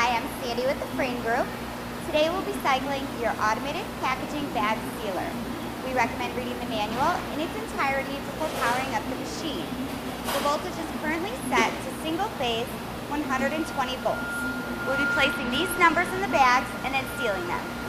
Hi, I'm Sandy with the Frain Group. Today we'll be cycling your automated packaging bag sealer. We recommend reading the manual in its entirety before powering up the machine. The voltage is currently set to single phase 120 volts. We'll be placing these numbers in the bags and then sealing them.